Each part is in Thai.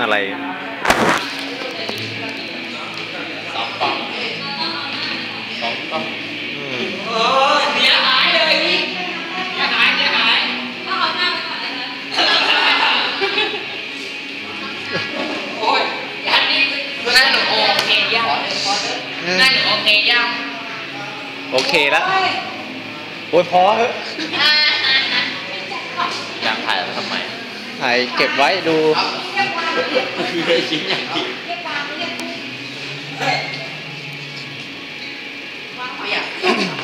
อะไรสองกล่องสองกล่องอืมเออเสียหายเลยนี่เสียหายเสียหายก็เอาหน้าไปก่อนเลยนะโอ้ยอันนี้คือนั่นหนูโอเคยังนั่นหนูโอเคยังโอเคแล้วโอ้ยพอเถอะยังถ่ายทำไมถ่ายเก็บไว้ดู 别紧张。哎。光好呀。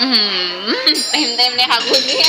Hmm, time-time na habulin.